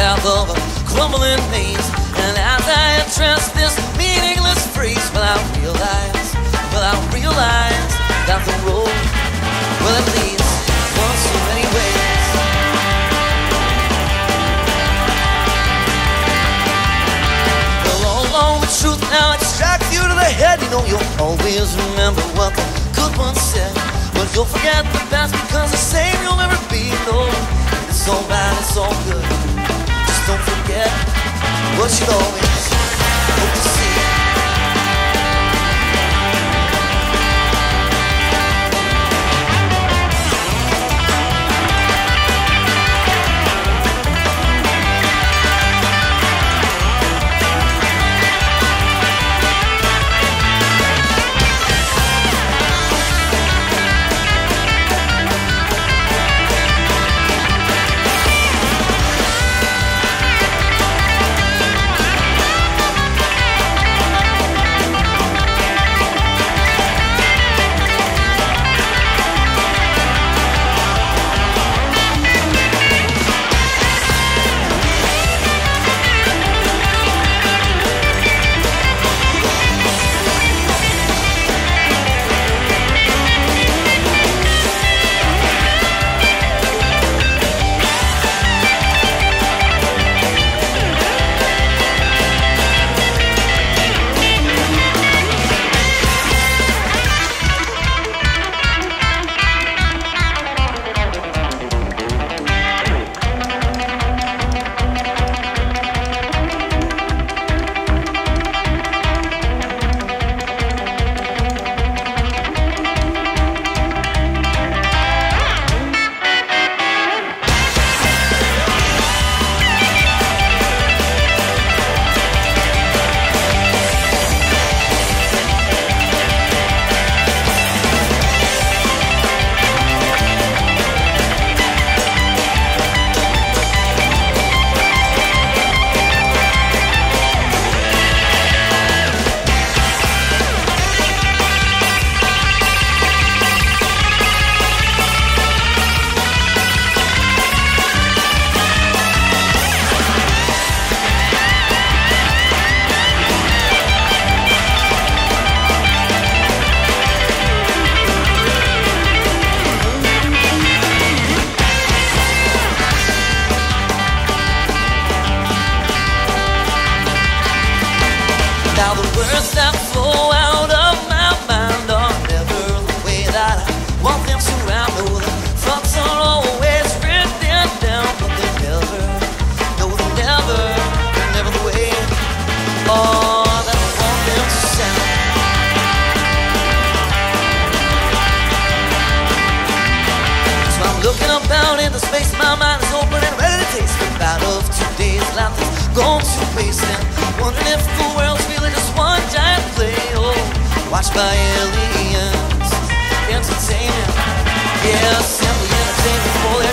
mouth of a crumbling maze. And as I address this meaningless phrase, well, I realize, well, I realize that the road, well, it leads one so many ways. Well, all along the truth now it strikes you to the head. You know you'll always remember what the good one said. But you'll forget the past because the same you'll never be. No, it's all bad, it's all good. Don't forget. What you always the flow out of my mind never the way that I want them to. I know the thoughts are always written down, but they never, no, they never, they're never the way, oh, that I want them to sound. So I'm looking about into space, my mind is open and ready to the of today's life waste. And wondering if the watched by aliens. Entertainment, yeah, simply entertainment for